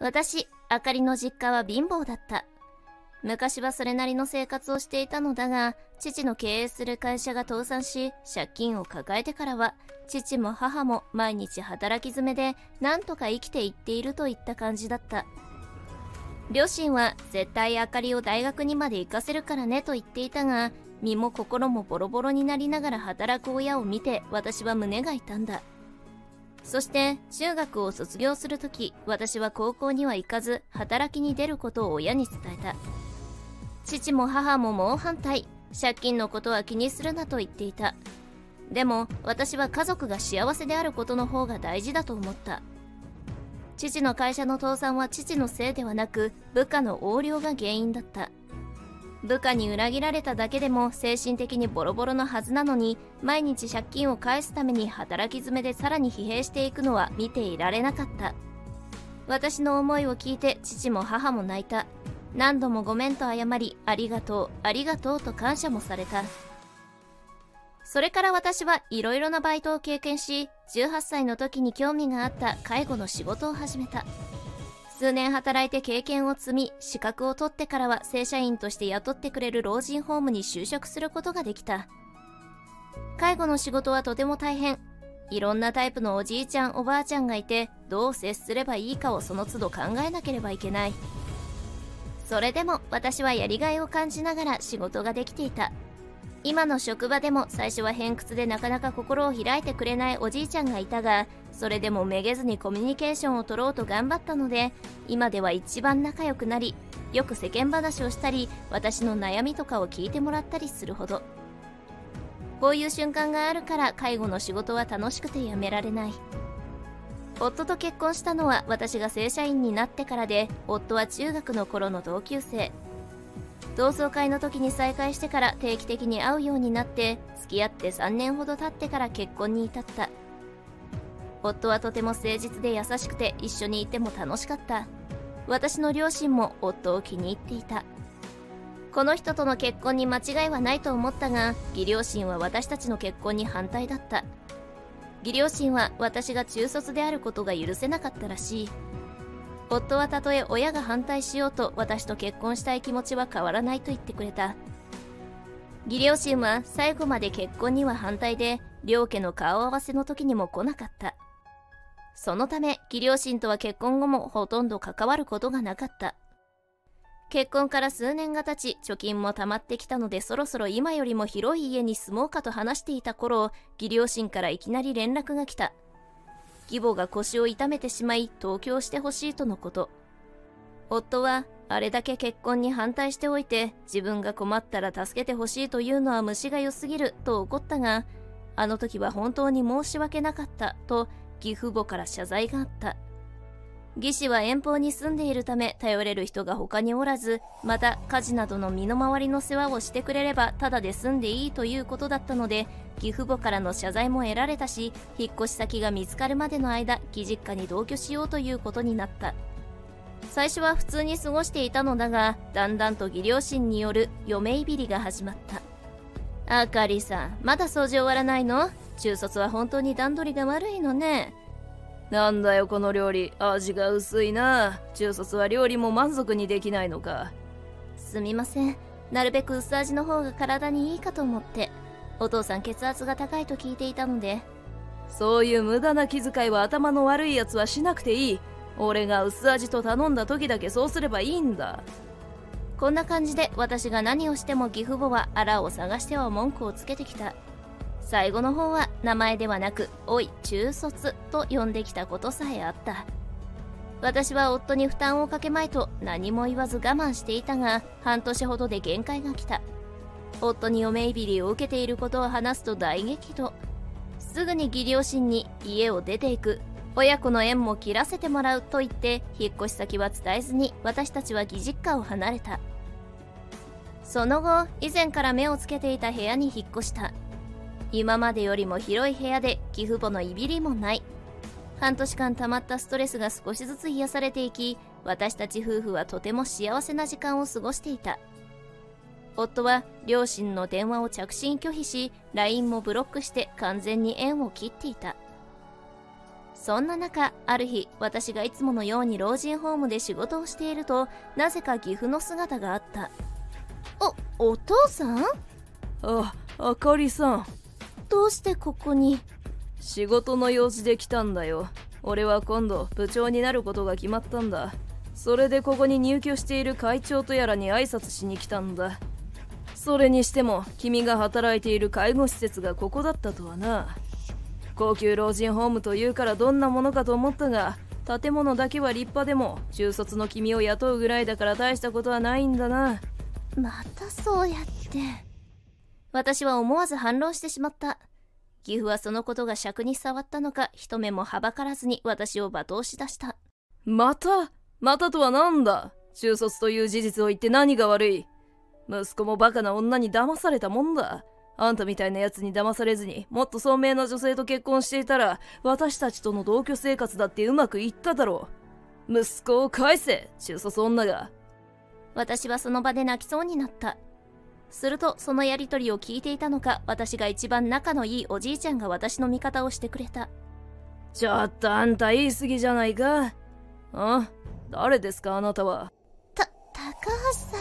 私、あかりの実家は貧乏だった。昔はそれなりの生活をしていたのだが、父の経営する会社が倒産し、借金を抱えてからは、父も母も毎日働き詰めで、なんとか生きていっているといった感じだった。両親は絶対あかりを大学にまで行かせるからねと言っていたが、身も心もボロボロになりながら働く親を見て私は胸が痛んだ。そして中学を卒業するとき、私は高校には行かず働きに出ることを親に伝えた。父も母も猛反対。借金のことは気にするなと言っていた。でも私は家族が幸せであることの方が大事だと思った。父の会社の倒産は父のせいではなく部下の横領が原因だった。部下に裏切られただけでも精神的にボロボロのはずなのに毎日借金を返すために働き詰めでさらに疲弊していくのは見ていられなかった。私の思いを聞いて父も母も泣いた。何度もごめんと謝りありがとうありがとうと感謝もされた。それから私はいろいろなバイトを経験し18歳の時に興味があった介護の仕事を始めた。数年働いて経験を積み資格を取ってからは正社員として雇ってくれる老人ホームに就職することができた。介護の仕事はとても大変。いろんなタイプのおじいちゃんおばあちゃんがいてどう接すればいいかをその都度考えなければいけない。それでも私はやりがいを感じながら仕事ができていた。今の職場でも最初は偏屈でなかなか心を開いてくれないおじいちゃんがいたがそれでもめげずにコミュニケーションを取ろうと頑張ったので今では一番仲良くなりよく世間話をしたり私の悩みとかを聞いてもらったりするほど。こういう瞬間があるから介護の仕事は楽しくてやめられない。夫と結婚したのは私が正社員になってからで夫は中学の頃の同級生。同窓会の時に再会してから定期的に会うようになって付き合って3年ほど経ってから結婚に至った。夫はとても誠実で優しくて一緒にいても楽しかった。私の両親も夫を気に入っていた。この人との結婚に間違いはないと思ったが義両親は私たちの結婚に反対だった。義両親は私が中卒であることが許せなかったらしい。夫はたとえ親が反対しようと私と結婚したい気持ちは変わらないと言ってくれた。義両親は最後まで結婚には反対で両家の顔合わせの時にも来なかった。そのため義両親とは結婚後もほとんど関わることがなかった。結婚から数年が経ち貯金も貯まってきたのでそろそろ今よりも広い家に住もうかと話していた頃義両親からいきなり連絡が来た。義母が腰を痛めてしまい東京してほしいとのこと。夫はあれだけ結婚に反対しておいて自分が困ったら助けてほしいというのは虫が良すぎると怒ったがあの時は本当に申し訳なかったと義父母から謝罪があった。義士は遠方に住んでいるため頼れる人が他におらずまた家事などの身の回りの世話をしてくれればただで済んでいいということだったので義父母からの謝罪も得られたし引っ越し先が見つかるまでの間義実家に同居しようということになった。最初は普通に過ごしていたのだがだんだんと義両親による嫁いびりが始まった。あかりさんまだ掃除終わらないの？中卒は本当に段取りが悪いのね。なんだよこの料理。味が薄いな。中卒は料理も満足にできないのか。すみません。なるべく薄味の方が体にいいかと思って。お父さん血圧が高いと聞いていたので。そういう無駄な気遣いは頭の悪いやつはしなくていい。俺が薄味と頼んだ時だけそうすればいいんだ。こんな感じで私が何をしても義父母はあらを探しては文句をつけてきた最後の方は名前ではなく「おい中卒」と呼んできたことさえあった。私は夫に負担をかけまいと何も言わず我慢していたが半年ほどで限界が来た。夫に嫁いびりを受けていることを話すと大激怒。すぐに義両親に家を出ていく。親子の縁も切らせてもらうと言って引っ越し先は伝えずに私たちは義実家を離れた。その後以前から目をつけていた部屋に引っ越した。今までよりも広い部屋で義父母のいびりもない。半年間溜まったストレスが少しずつ癒されていき私たち夫婦はとても幸せな時間を過ごしていた。夫は両親の電話を着信拒否し LINE もブロックして完全に縁を切っていた。そんな中ある日私がいつものように老人ホームで仕事をしているとなぜか岐阜の姿があったおお父さん？ああかりさん。どうしてここに？仕事の用事で来たんだよ。俺は今度部長になることが決まったんだ。それでここに入居している会長とやらに挨拶しに来たんだ。それにしても君が働いている介護施設がここだったとはな。高級老人ホームというからどんなものかと思ったが建物だけは立派でも中卒の君を雇うぐらいだから大したことはないんだな。またそうやって私は思わず反論してしまった。岐阜はそのことが尺に触ったのか一目もはばからずに私を罵倒しだした。またまたとは何だ？中卒という事実を言って何が悪い？息子もバカな女に騙されたもんだ。あんたみたいなやつに騙されずにもっと聡明な女性と結婚していたら私たちとの同居生活だってうまくいっただろう。息子を返せ中卒女が。私はその場で泣きそうになったするとそのやりとりを聞いていたのか私が一番仲のいいおじいちゃんが私の味方をしてくれた。ちょっとあんた言い過ぎじゃないか。あ誰ですかあなたは？た高橋さ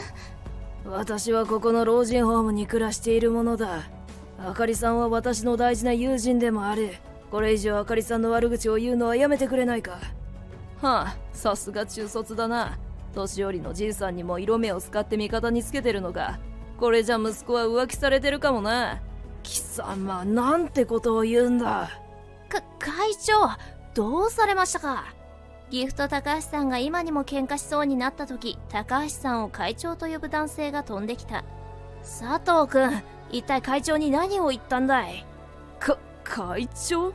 ん。私はここの老人ホームに暮らしているものだ。あかりさんは私の大事な友人でもある。これ以上あかりさんの悪口を言うのはやめてくれないか。はあさすが中卒だな。年寄りのじいさんにも色目を使って味方につけてるのかこれじゃ息子は浮気されてるかもな貴様なんてことを言うんだ。か会長どうされましたか？岐阜と高橋さんが今にも喧嘩しそうになった時高橋さんを会長と呼ぶ男性が飛んできた。佐藤君一体会長に何を言ったんだい？か会長？あ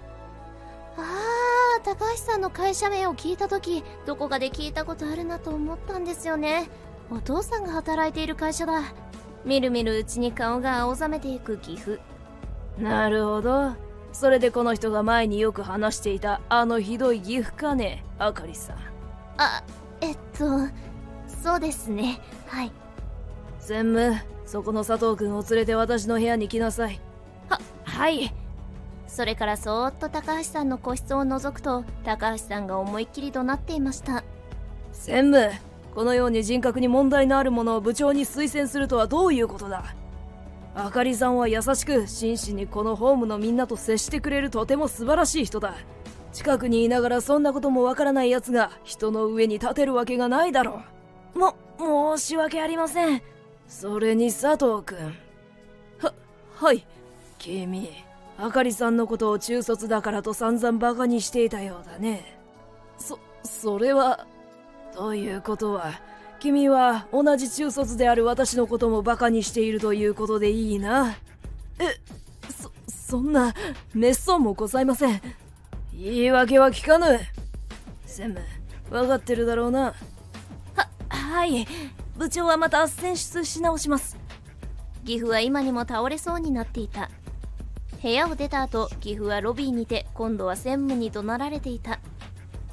あ高橋さんの会社名を聞いた時どこかで聞いたことあるなと思ったんですよね。お父さんが働いている会社だみるみるうちに顔が青ざめていく岐阜。なるほど。それでこの人が前によく話していたあのひどい岐阜かねあかりさん。あえっとそうですね。はい。専務そこの佐藤君を連れて私の部屋に来なさい。ははい。それからそーっと高橋さんの個室を覗くと高橋さんが思いっきり怒鳴っていました。専務このように人格に問題のある者を部長に推薦するとはどういうことだ？あかりさんは優しく真摯にこのホームのみんなと接してくれるとても素晴らしい人だ。近くにいながらそんなこともわからない奴が人の上に立てるわけがないだろう。も申し訳ありません。それに佐藤君。ははい。君あかりさんのことを中卒だからと散々バカにしていたようだね。そそれはということは君は同じ中卒である私のこともバカにしているということでいいな。えそそんなめっそうもございません。言い訳は聞かぬ。専務分かってるだろうな。ははい。部長はまた選出し直します。岐阜は今にも倒れそうになっていた。部屋を出た後岐阜はロビーにて今度は専務に怒鳴られていた。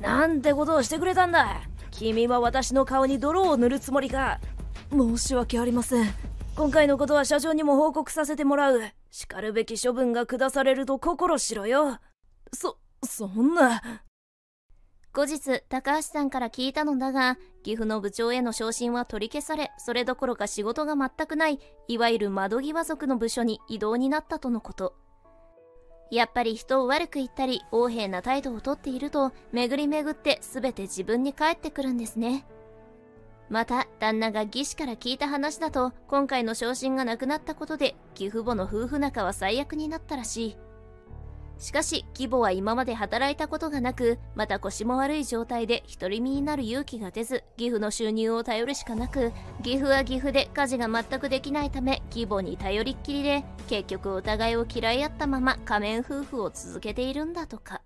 なんてことをしてくれたんだ君は私の顔に泥を塗るつもりか？申し訳ありません。今回のことは社長にも報告させてもらう。しかるべき処分が下されると心しろよ。そそんな。後日高橋さんから聞いたのだが岐阜の部長への昇進は取り消されそれどころか仕事が全くないいわゆる窓際族の部署に異動になったとのことやっぱり人を悪く言ったり横柄な態度をとっていると巡り巡って全て自分に返ってくるんですね。また旦那が義士から聞いた話だと今回の昇進がなくなったことで義父母の夫婦仲は最悪になったらしい。しかし義母は今まで働いたことがなくまた腰も悪い状態で独り身になる勇気が出ず義父の収入を頼るしかなく義父は義父で家事が全くできないため義母に頼りっきりで結局お互いを嫌い合ったまま仮面夫婦を続けているんだとか。